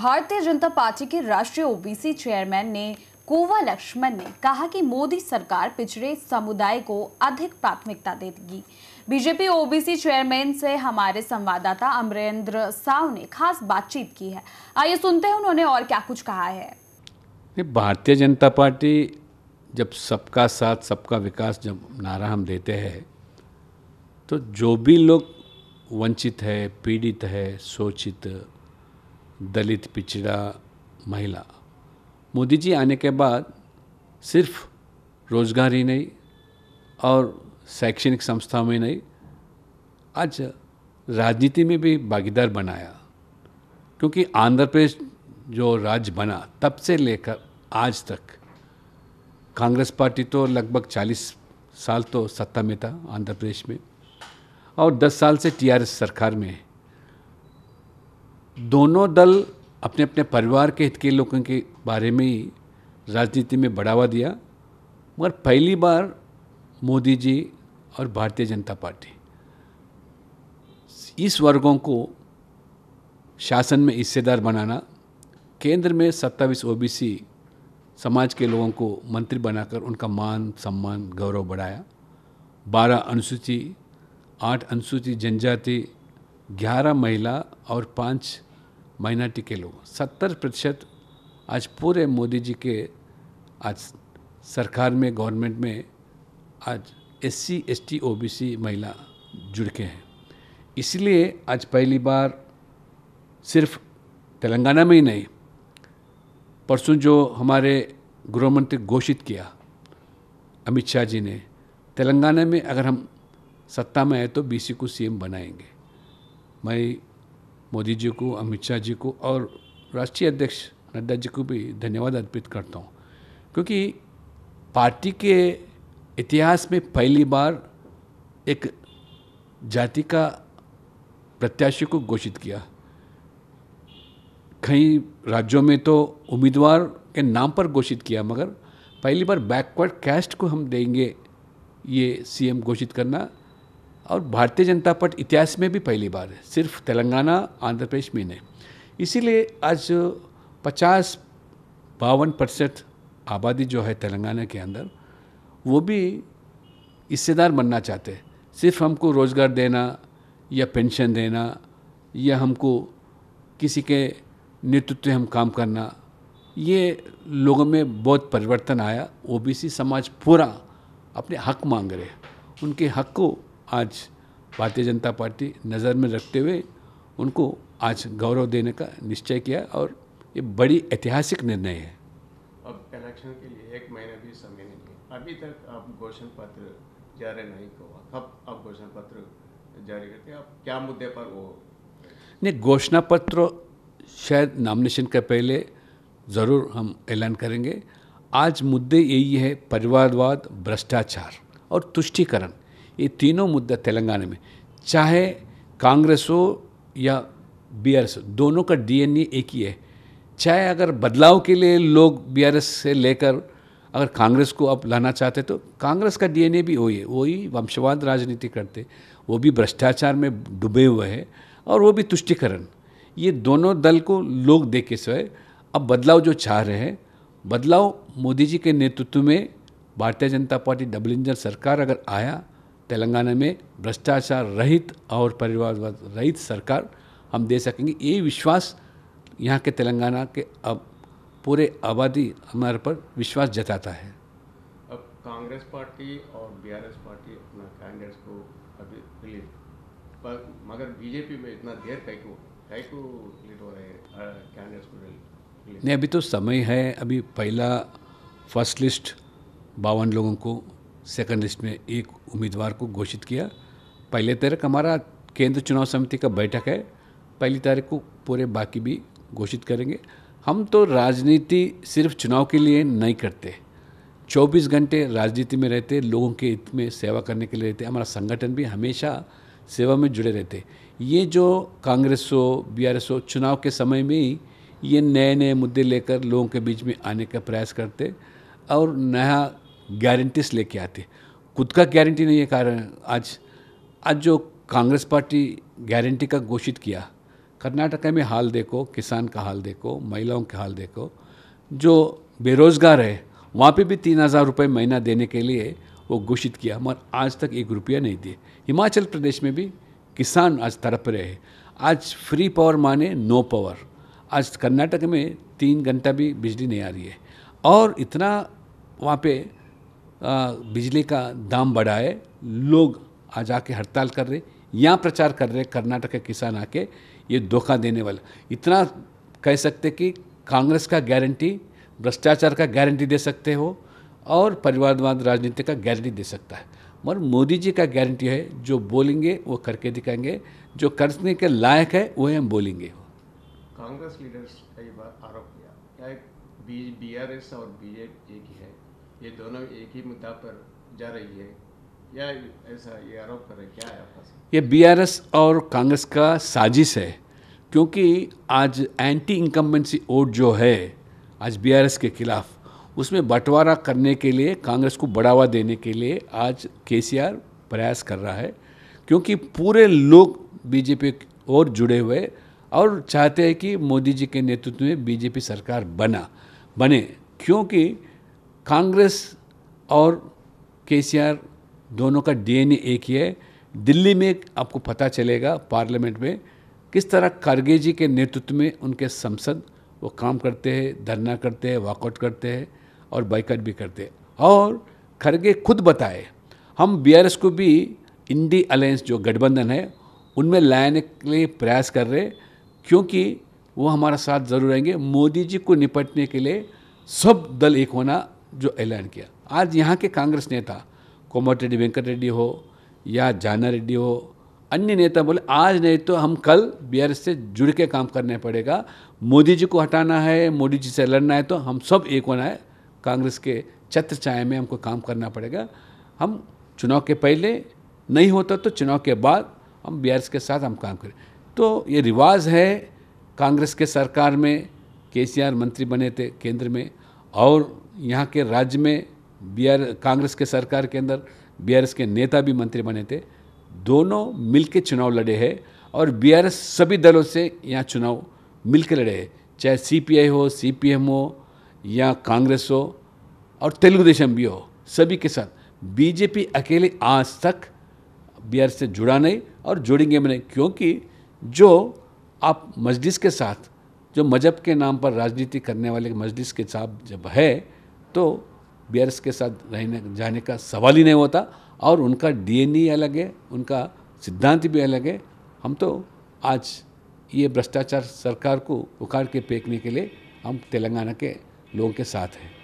Bharatiya Janata party के राष्ट्रीय OBC chairman ने कोवा लक्ष्मण ने कहा कि मोदी सरकार पिछड़े समुदाय को अधिक प्राथमिकता देगी। बीजेपी ओबीसी चेयरमैन से हमारे संवाददाता अमरेंद्र साव ने खास बातचीत की है। आइए सुनते हैं उन्होंने और क्या कुछ कहा है। भारतीय जनता पार्टी जब सबका साथ, सबका विकास जब नारा हम देते हैं तो जो भी लोग वंचित है, पीड़ित है, शोषित दलित पिछड़ा महिला। मोदी जी आने के बाद सिर्फ़ रोज़गार ही नहीं और शैक्षणिक संस्थाओं में नहीं, आज राजनीति में भी भागीदार बनाया। क्योंकि आंध्र प्रदेश जो राज्य बना, तब से लेकर आज तक कांग्रेस पार्टी तो लगभग 40 साल तो सत्ता में था आंध्र प्रदेश में और 10 साल से टीआरएस सरकार में है। दोनों दल अपने अपने परिवार के हित के लोगों के बारे में ही राजनीति में बढ़ावा दिया, मगर पहली बार मोदी जी और भारतीय जनता पार्टी इस वर्गों को शासन में हिस्सेदार बनाना, केंद्र में सत्ताईस ओबीसी समाज के लोगों को मंत्री बनाकर उनका मान, सम्मान, गौरव बढ़ाया। बारह अनुसूची, आठ अनुसूचित जनजाति ग्यारह महिला और पाँच माइनॉरिटी के लोग। सत्तर प्रतिशत आज पूरे मोदी जी के आज सरकार में, गवर्नमेंट में आज S C S T O B C महिला जुड़ के हैं। इसलिए आज पहली बार सिर्फ़ तेलंगाना में ही नहीं, परसों जो हमारे गृहमंत्री घोषित किया, अमित शाह जी ने, तेलंगाना में अगर हम सत्ता में आए तो बीसी को सीएम बनाएँगे। मैं मोदी जी को, अमित शाह जी को और राष्ट्रीय अध्यक्ष नड्डा जी को भी धन्यवाद अर्पित करता हूँ। क्योंकि पार्टी के इतिहास में पहली बार एक जाति का प्रत्याशी को घोषित किया। कई राज्यों में तो उम्मीदवार के नाम पर घोषित किया, मगर पहली बार बैकवर्ड कैस्ट को हम देंगे, ये सीएम घोषित करना और भारतीय जनता पार्टी इतिहास में भी पहली बार है, सिर्फ़ तेलंगाना, आंध्र प्रदेश में नहीं। इसीलिए आज पचास बावन परसेंट आबादी जो है तेलंगाना के अंदर, वो भी हिस्सेदार बनना चाहते हैं। सिर्फ़ हमको रोज़गार देना या पेंशन देना या हमको किसी के नेतृत्व हम काम करना, ये लोगों में बहुत परिवर्तन आया। ओबीसी समाज पूरा अपने हक मांग रहे उनके हक को आज भारतीय जनता पार्टी नज़र में रखते हुए उनको आज गौरव देने का निश्चय किया और ये बड़ी ऐतिहासिक निर्णय है। अब इलेक्शन के लिए एक महीना भी समय नहीं है। अभी तक आप घोषणा पत्र जारी नहीं हुआ कब आप घोषणा पत्र जारी करते हैं? आप क्या मुद्दे पर वो नहीं घोषणा पत्र शायद नॉमिनेशन के पहले ज़रूर हम ऐलान करेंगे। आज मुद्दे यही है परिवारवाद भ्रष्टाचार और तुष्टिकरण। ये तीनों मुद्दा तेलंगाना में, चाहे कांग्रेस हो या हो दोनों का डीएनए एक ही है। चाहे अगर बदलाव के लिए लोग बीआरएस से लेकर अगर कांग्रेस को अब लाना चाहते तो कांग्रेस का डीएनए भी वही है, वही वंशवाद राजनीति करते, वो भी भ्रष्टाचार में डूबे हुए हैं और वो भी तुष्टिकरण। ये दोनों दल को लोग देख के सोए अब बदलाव जो चाह रहे हैं, बदलाव मोदी जी के नेतृत्व में Bharatiya Janata party double engine सरकार अगर आया तेलंगाना में भ्रष्टाचार रहित और परिवारवाद रहित सरकार हम दे सकेंगे। ये विश्वास यहाँ के तेलंगाना के अब पूरे आबादी हमारे पर विश्वास जताता है। अब कांग्रेस पार्टी और बीआरएस पार्टी अपना कैंडिडेट्स को अभी रिलीज़ पर मगर बीजेपी में इतना देर कई को कई को रिलीज़ हो रहे हैं कैंडिडेट्स को रिलीज़ नहीं अभी तो समय है। अभी पहला फ़र्स्ट लिस्ट बावन लोगों को सेकंड लिस्ट में एक उम्मीदवार को घोषित किया। पहले तारीख हमारा केंद्र चुनाव समिति का बैठक है। पहली तारीख को पूरे बाकी भी घोषित करेंगे। हम तो राजनीति सिर्फ़ चुनाव के लिए नहीं करते। 24 घंटे राजनीति में रहते, लोगों के हित में सेवा करने के लिए रहते, हमारा संगठन भी हमेशा सेवा में जुड़े रहते। ये जो कांग्रेस हो बी हो, चुनाव के समय में ही ये नए नए मुद्दे लेकर लोगों के बीच में आने का प्रयास करते। और नया गारंटीज लेके आते। खुद का गारंटी नहीं है कारण आज आज जो कांग्रेस पार्टी गारंटी का घोषित किया, कर्नाटक में हाल देखो, किसान का हाल देखो, महिलाओं का हाल देखो, जो बेरोज़गार है, वहाँ पे भी तीन हज़ार रुपये महीना देने के लिए वो घोषित किया, मगर आज तक एक रुपया नहीं दिए। हिमाचल प्रदेश में भी किसान आज तड़प रहे हैं। आज फ्री पावर माने नो पावर आज कर्नाटक में तीन घंटा भी बिजली नहीं आ रही है। और इतना वहाँ पे बिजली का दाम बढ़ाए, लोग आज आके हड़ताल कर रहे, यहाँ प्रचार कर रहे कर्नाटक के किसान आके ये धोखा देने वाला। इतना कह सकते कि कांग्रेस का गारंटी, भ्रष्टाचार का गारंटी दे सकते हो और परिवारवाद, राजनीति का गारंटी दे सकता है। मगर मोदी जी का गारंटी है, जो बोलेंगे वो करके दिखाएँगे, जो करने के लायक है, वही हम बोलेंगे। कांग्रेस लीडर्स कई बार आरोप किया। क्या बी आर एस और बीजेपी ही है? ये दोनों एक ही मुद्दा पर जा रही है, या ऐसा ये आरोप कर रहे क्या है आपका ये बीआरएस और कांग्रेस का साजिश है, क्योंकि आज एंटी इनकम्बेंसी वोट जो है, आज बीआरएस के खिलाफ, उसमें बंटवारा करने के लिए, कांग्रेस को बढ़ावा देने के लिए आज केसीआर प्रयास कर रहा है, क्योंकि पूरे लोग बीजेपी और जुड़े हुए और चाहते हैं कि मोदी जी के नेतृत्व में बीजेपी सरकार बना, बने, क्योंकि कांग्रेस और केसीआर दोनों का डीएनए एक ही है। दिल्ली में आपको पता चलेगा, पार्लियामेंट में किस तरह खड़गे जी के नेतृत्व में उनके संसद वो काम करते हैं, धरना करते हैं वॉकआउट करते हैं और बाइकआउट भी करते हैं। और खरगे खुद बताए, हम बीआरएस को भी इंडी अलायंस जो गठबंधन है, उनमें लाने के लिए प्रयास कर रहे क्योंकि वो हमारा साथ ज़रूर रहेंगे मोदी जी को निपटने के लिए सब दल एक होना जो ऐलान किया। आज यहाँ के कांग्रेस नेता कोमटिरेड्डी वेंकट रेड्डी हो या जाना रेड्डी हो, अन्य नेता बोले, आज नहीं तो हम कल बीआरएस से जुड़ के काम करने पड़ेगा। मोदी जी को हटाना है, मोदी जी से लड़ना है तो हम सब एक होना है। कांग्रेस के छत्र छाया में हमको काम करना पड़ेगा। हम चुनाव के पहले नहीं होता तो चुनाव के बाद हम बीआरएस के साथ हम काम करें। तो ये रिवाज है कांग्रेस के सरकार में के मंत्री बने थे केंद्र में, और यहाँ के राज्य में बी कांग्रेस के सरकार के अंदर बी के नेता भी मंत्री बने थे। दोनों मिल के चुनाव लड़े हैं और बी सभी दलों से यहाँ चुनाव मिल के लड़े हैं। चाहे सीपीआई हो, सीपीएम हो, या कांग्रेस हो और तेलुगु देशम भी हो, सभी के साथ। बीजेपी अकेले आज तक बी से जुड़ा नहीं और जुड़ेंगे भी नहीं, क्योंकि जो आप मजलिस के साथ, जो मज़हब के नाम पर राजनीति करने वाले मजलिस के साथ जब है तो बी के साथ रहने, जाने का सवाल ही नहीं होता और उनका डीएनए अलग है, उनका सिद्धांत भी अलग है। हम तो आज ये भ्रष्टाचार सरकार को उखाड़ के फेंकने के लिए हम तेलंगाना के लोगों के साथ हैं।